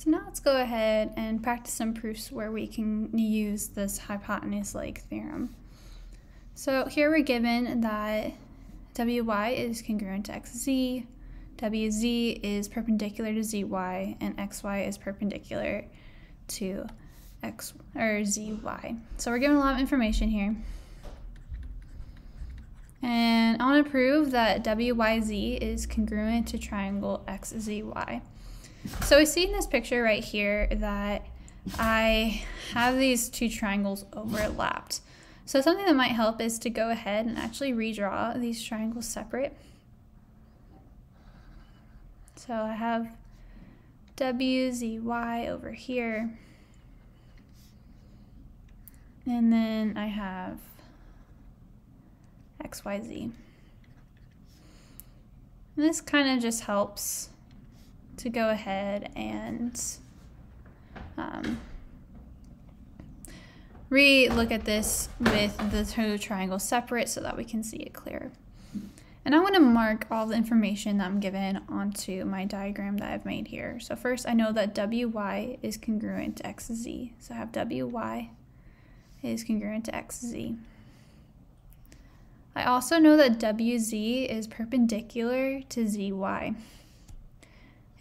So now let's go ahead and practice some proofs where we can use this hypotenuse-leg theorem. So here we're given that wy is congruent to xz, wz is perpendicular to zy, and xy is perpendicular to x or zy. So we're given a lot of information here. And I want to prove that WYZ is congruent to triangle XZY. So we see in this picture right here that I have these two triangles overlapped. So something that might help is to go ahead and actually redraw these triangles separate. So I have WZY over here. And then I have XYZ. And this kind of just helps to go ahead and um, re-look at this with the two triangles separate so that we can see it clearer. And I want to mark all the information that I'm given onto my diagram that I've made here. So first I know that WY is congruent to XZ. So I have WY is congruent to XZ. I also know that WZ is perpendicular to ZY.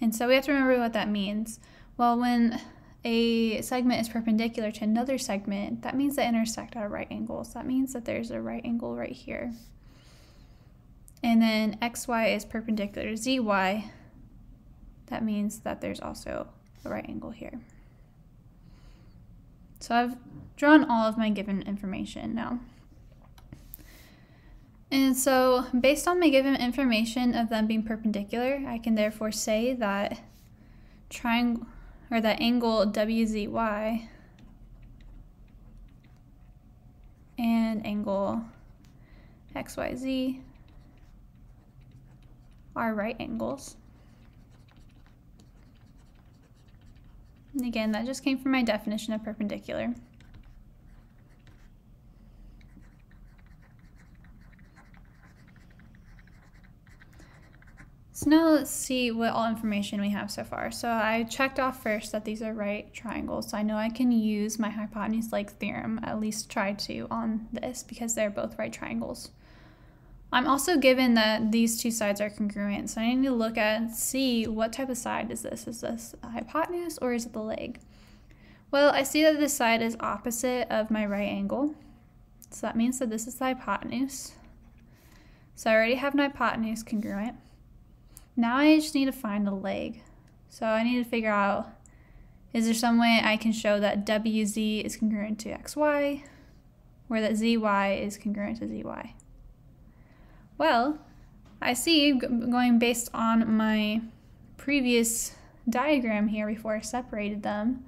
And so we have to remember what that means. Well, when a segment is perpendicular to another segment, that means they intersect at a right angle. So That means that there's a right angle right here. And then XY is perpendicular to ZY. That means that there's also a right angle here. So I've drawn all of my given information now. And so based on my given information of them being perpendicular, I can therefore say that triangle or that angle WZY and angle XYZ are right angles. And again, that just came from my definition of perpendicular. Now let's see what all information we have so far. So I checked off first that these are right triangles. So I know I can use my hypotenuse-leg theorem, at least try to, on this because they're both right triangles. I'm also given that these two sides are congruent. So I need to look at and see what type of side is this. Is this a hypotenuse or is it the leg? Well, I see that this side is opposite of my right angle. So that means that this is the hypotenuse. So I already have an hypotenuse congruent. Now I just need to find the leg. So I need to figure out, is there some way I can show that WZ is congruent to XY, or that ZY is congruent to ZY? Well, I see, going based on my previous diagram here before I separated them,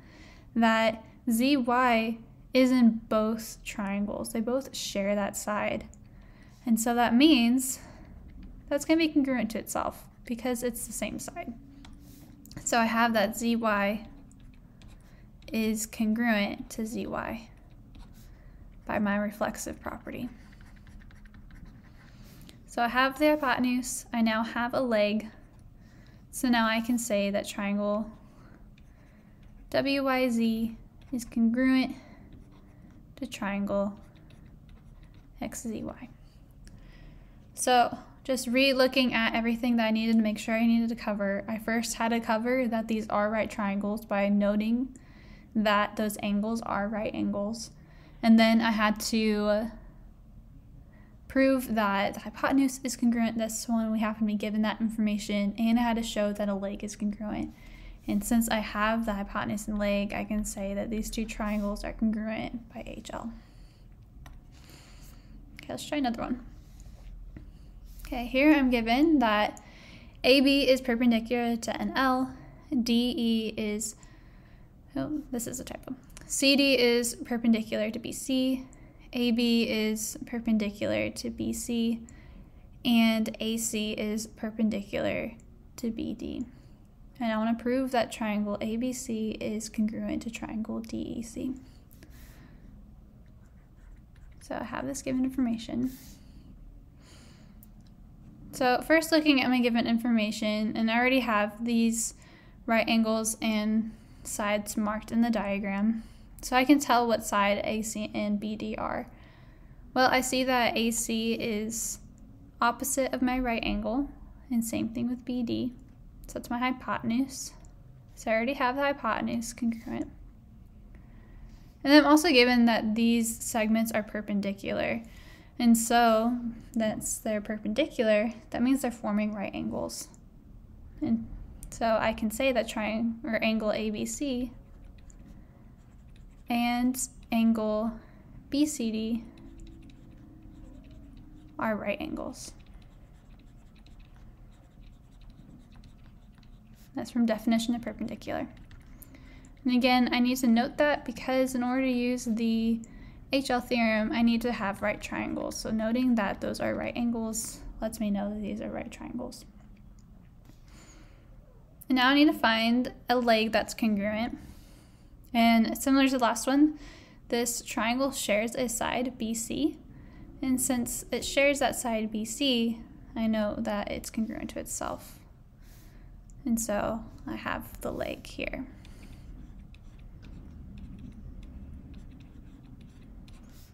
that ZY is in both triangles. They both share that side. And so that means that's going to be congruent to itself because it's the same side. So I have that zy is congruent to zy by my reflexive property. So I have the hypotenuse, I now have a leg, so now I can say that triangle WYZ is congruent to triangle XZY. So just re-looking at everything that I needed to make sure I needed to cover. I first had to cover that these are right triangles by noting that those angles are right angles. And then I had to prove that the hypotenuse is congruent. This one we happen to be given that information. And I had to show that a leg is congruent. And since I have the hypotenuse and leg, I can say that these two triangles are congruent by HL. Okay, let's try another one. Okay, here I'm given that AB is perpendicular to NL, DE is, oh, this is a typo. CD is perpendicular to BC, AB is perpendicular to BC, and AC is perpendicular to BD. And I want to prove that triangle ABC is congruent to triangle DEC. So I have this given information. So first looking at my given information, and I already have these right angles and sides marked in the diagram so I can tell what side AC and BD are. Well, I see that AC is opposite of my right angle, and same thing with BD. So that's my hypotenuse. So I already have the hypotenuse congruent. And I'm also given that these segments are perpendicular. And so, that's they're perpendicular, that means they're forming right angles. And so I can say that triangle or angle ABC and angle BCD are right angles. That's from definition of perpendicular. And again, I need to note that because in order to use the HL theorem, I need to have right triangles. So noting that those are right angles lets me know that these are right triangles. And now I need to find a leg that's congruent. And similar to the last one, this triangle shares a side BC. And since it shares that side BC, I know that it's congruent to itself. And so I have the leg here.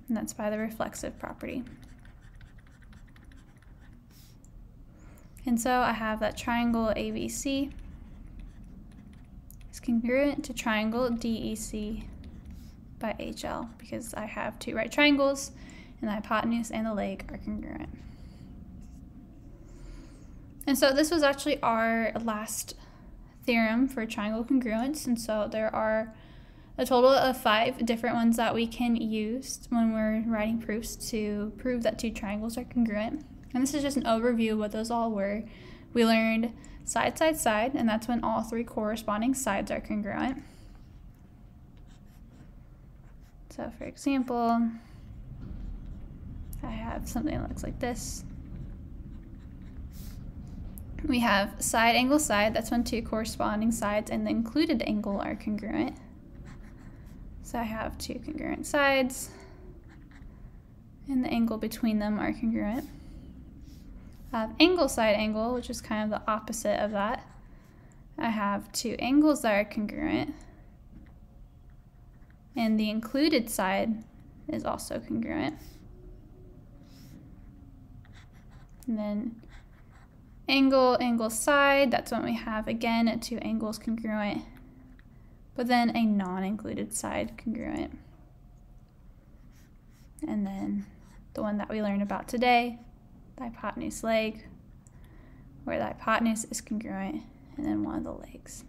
And that's by the reflexive property. And so I have that triangle ABC is congruent to triangle DEC by HL because I have two right triangles and the hypotenuse and the leg are congruent. And so this was actually our last theorem for triangle congruence. And so there are a total of five different ones that we can use when we're writing proofs to prove that two triangles are congruent. And this is just an overview of what those all were. We learned side, side, side, and that's when all three corresponding sides are congruent. So for example, I have something that looks like this. We have side angle side, that's when two corresponding sides and the included angle are congruent. So I have two congruent sides and the angle between them are congruent. I have angle side angle, which is kind of the opposite of that. I have two angles that are congruent and the included side is also congruent. And then angle, angle side, that's when we have again two angles congruent, but then a non-included side congruent. And then the one that we learned about today, the hypotenuse leg, where the hypotenuse is congruent, and then one of the legs.